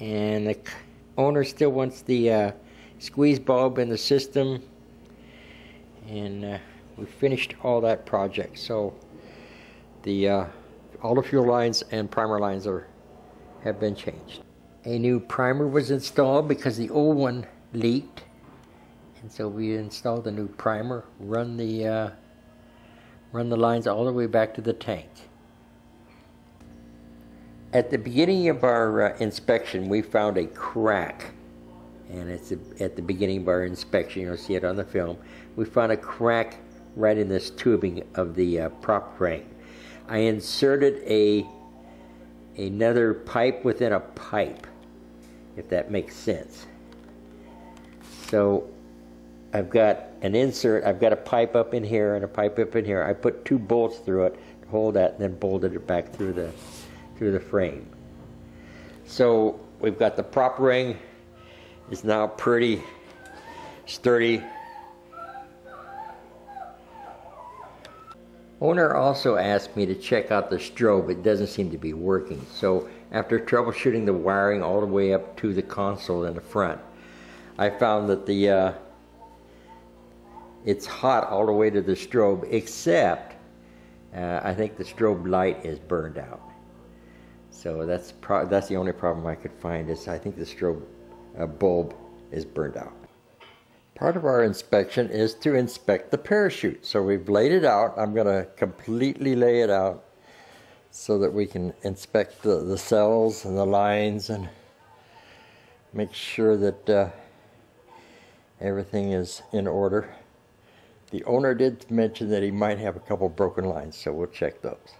and the owner still wants the uh, squeeze bulb in the system. And uh, we finished all that project. So the uh, all the fuel lines and primer lines are have been changed. A new primer was installed because the old one leaked. And so we installed a new primer run the uh, run the lines all the way back to the tank at the beginning of our uh, inspection, we found a crack, and it's a, at the beginning of our inspection. You'll see it on the film. We found a crack right in this tubing of the uh, prop ring. I inserted a another pipe within a pipe, if that makes sense. So I've got an insert. I've got a pipe up in here and a pipe up in here. I put two bolts through it to hold that, and then bolted it back through the through the frame. So we've got the prop ring is now pretty sturdy. Owner also asked me to check out the strobe. It doesn't seem to be working. So after troubleshooting the wiring all the way up to the console in the front, I found that the uh, it's hot all the way to the strobe except uh, I think the strobe light is burned out. So that's that's the only problem I could find is I think the strobe uh, bulb is burned out. Part of our inspection is to inspect the parachute. So we've laid it out. I'm going to completely lay it out so that we can inspect the, the cells and the lines and make sure that uh, everything is in order. The owner did mention that he might have a couple broken lines, so we'll check those.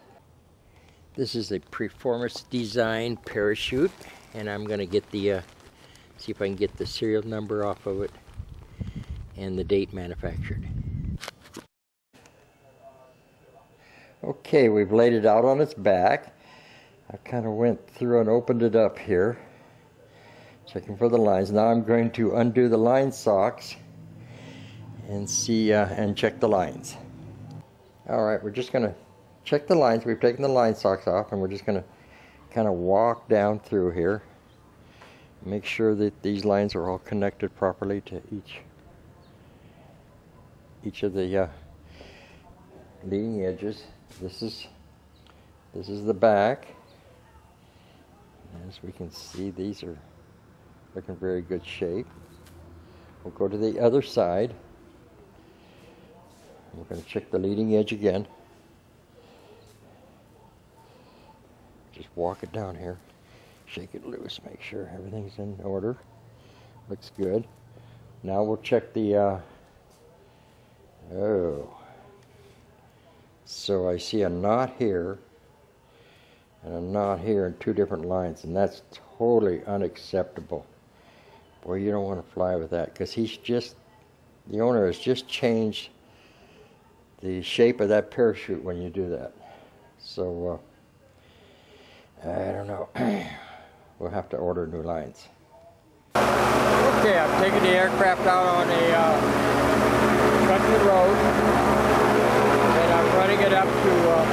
This is a Performance Design parachute, and I'm going to get the, uh, see if I can get the serial number off of it and the date manufactured. Okay, we've laid it out on its back. I kind of went through and opened it up here, checking for the lines. Now I'm going to undo the line socks and see uh, and check the lines. All right, we're just going to check the lines. We've taken the line socks off and we're just going to kind of walk down through here. Make sure that these lines are all connected properly to each each of the uh, leading edges. This is this is the back. As we can see, these are looking very good shape. We'll go to the other side. We're going to check the leading edge again. Walk it down here. Shake it loose, make sure everything's in order. Looks good. Now we'll check the, uh, oh. So I see a knot here and a knot here in two different lines, and that's totally unacceptable. Boy, you don't want to fly with that because he's just, the owner has just changed the shape of that parachute when you do that. So, uh, I don't know. we'll have to order new lines. Okay, I'm taking the aircraft out on a uh, country road, and I'm running it up to. Uh,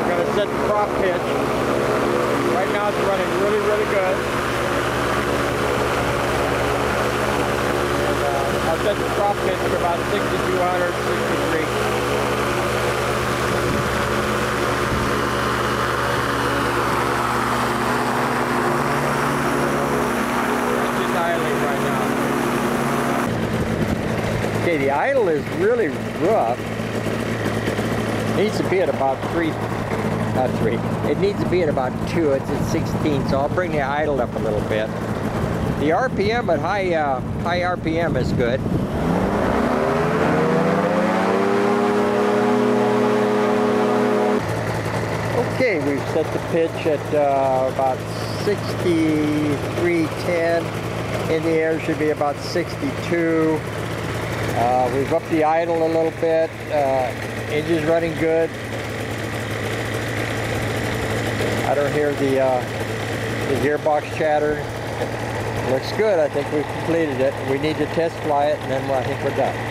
I'm going to set the prop pitch. Right now, it's running really, really good. And uh, I'll set the prop pitch to about 6,200, 63. Okay, the idle is really rough. It needs to be at about three, not three. It needs to be at about two. It's at 16, so I'll bring the idle up a little bit. The RPM at high, uh, high RPM is good. Okay, we've set the pitch at uh, about 63.10. In the air should be about 62. Uh, we've upped the idle a little bit. Uh, engine's running good. I don't hear the, uh, the gearbox chatter. Looks good. I think we've completed it. We need to test fly it and then I think we're done.